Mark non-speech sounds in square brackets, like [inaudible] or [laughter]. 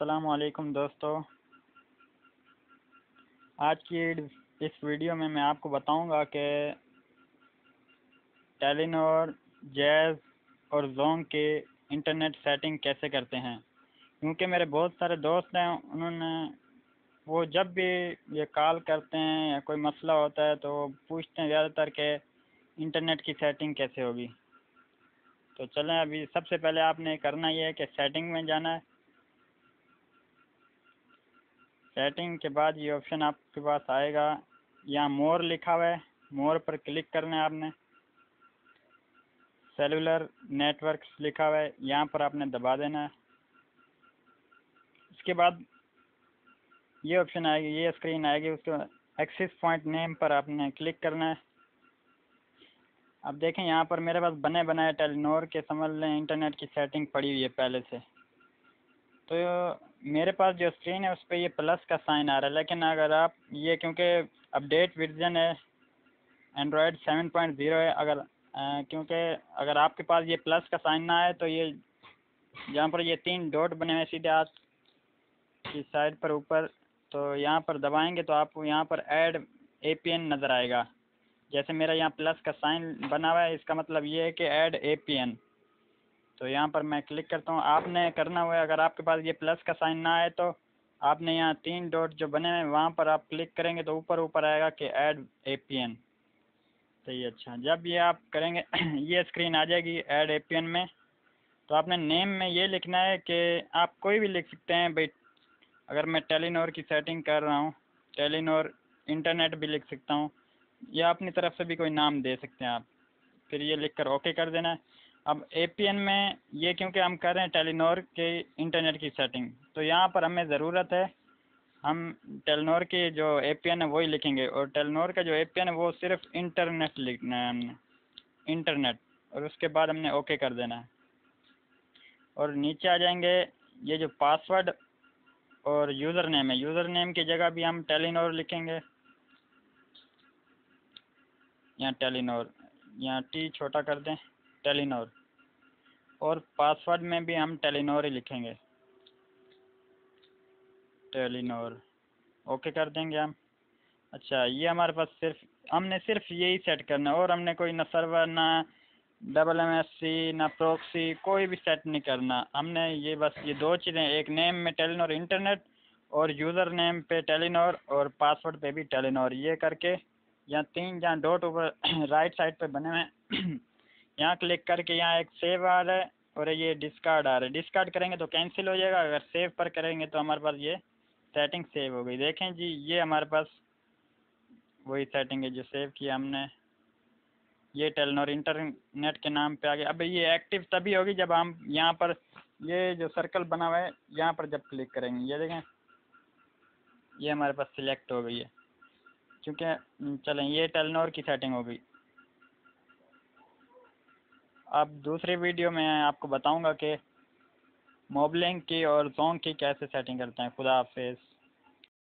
असलकुम दोस्तों। आज की इस वीडियो में मैं आपको बताऊँगा कि टेलीनॉर जैज़ और जोंग के इंटरनेट सेटिंग कैसे करते हैं। क्योंकि मेरे बहुत सारे दोस्त हैं, उन्होंने वो जब भी ये कॉल करते हैं या कोई मसला होता है तो पूछते हैं ज़्यादातर के इंटरनेट की सेटिंग कैसे होगी। तो चलें, अभी सबसे पहले आपने करना ये है कि सेटिंग में जाना है। सेटिंग के बाद ये ऑप्शन आपके पास आएगा। यहाँ मोर लिखा हुआ है। मोर पर क्लिक करना है आपने। सेलुलर नेटवर्क लिखा हुआ है। यहाँ पर आपने दबा देना है। इसके बाद ये ऑप्शन आएगी, ये स्क्रीन आएगी। उसके बाद एक्सिस पॉइंट नेम पर आपने क्लिक करना है। अब देखें, यहाँ पर मेरे पास बने बनाए टेलीनोर के समझ लें इंटरनेट की सेटिंग पड़ी हुई है पहले से। तो मेरे पास जो स्क्रीन है, उस पर ये प्लस का साइन आ रहा है। लेकिन अगर आप ये, क्योंकि अपडेट वर्जन है एंड्रॉयड सेवन पॉइंट ज़ीरो है, अगर क्योंकि अगर आपके पास ये प्लस का साइन ना आए तो ये जहाँ पर ये तीन डॉट बने हुए सीधे हाथ की साइड पर ऊपर। तो यहाँ पर दबाएँगे तो आपको यहाँ पर ऐड ए पी एन नज़र आएगा। जैसे मेरा यहाँ प्लस का साइन बना हुआ है, इसका मतलब ये है कि ऐड ए पी एन तो यहाँ पर मैं क्लिक करता हूँ। आपने करना हुआ अगर आपके पास ये प्लस का साइन ना आए तो आपने यहाँ तीन डॉट जो बने हैं, वहाँ पर आप क्लिक करेंगे तो ऊपर ऊपर आएगा कि ऐड ए पी एन ये अच्छा जब ये आप करेंगे, [clears throat] ये स्क्रीन आ जाएगी ऐड ए पी एन में। तो आपने नेम में ये लिखना है कि आप कोई भी लिख सकते हैं, भाई, अगर मैं टेलीनोर की सेटिंग कर रहा हूँ टेलीनोर इंटरनेट भी लिख सकता हूँ, या अपनी तरफ़ से भी कोई नाम दे सकते हैं आप। फिर ये लिख कर ओके कर देना है। अब एपीएन में ये क्योंकि हम कर रहे हैं टेलीनोर के इंटरनेट की सेटिंग तो यहाँ पर हमें ज़रूरत है, हम टेलीनोर की जो ए पी एन है वही लिखेंगे, और टेलीनोर का जो ए पी एन है वो सिर्फ़ इंटरनेट लिखना है हमने इंटरनेट और उसके बाद हमने ओके कर देना है। और नीचे आ जाएँगे, ये जो पासवर्ड और यूज़र नेम है यूज़र नेम की जगह भी हम टेलीनोर लिखेंगे। यहाँ टेलीनोर यहाँ टी छोटा कर दें। टेलीनोर। और पासवर्ड में भी हम टेलीनोर ही लिखेंगे। टेलीनोर। ओके कर देंगे हम। अच्छा ये हमारे पास सिर्फ़, हमने सिर्फ़ यही सेट करना है, और हमने कोई ना सर्वर, ना डबल एम एस सी, ना प्रोक्सी, कोई भी सेट नहीं करना। हमने ये बस, ये दो चीज़ें, एक नेम में टेलीनोर इंटरनेट, और यूज़र नेम पे टेलीनोर, और पासवर्ड पे भी टेलीनोर। ये करके यहाँ तीन जहाँ डॉट ऊपर [clears throat] राइट साइड पे बने हुए यहाँ क्लिक करके यहाँ एक सेव आ रहा है और ये डिस्कार्ड आ रहा है। डिस्कार्ड करेंगे तो कैंसिल हो जाएगा। अगर सेव पर करेंगे तो हमारे पास ये सेटिंग सेव हो गई। देखें जी, ये हमारे पास वही सेटिंग है जो सेव किया हमने। ये टेलनोर इंटरनेट के नाम पे आ गया। अब ये एक्टिव तभी होगी जब हम यहाँ पर ये जो सर्कल बना हुआ है, यहाँ पर जब क्लिक करेंगे। ये देखें, ये हमारे पास सिलेक्ट हो गई है। क्योंकि, चलें, ये टेलनोर की सेटिंग हो गई। अब दूसरी वीडियो में आपको बताऊँगा कि मोबलिंग की और जोंग की कैसे सेटिंग करते हैं, खुदा हाफिज़।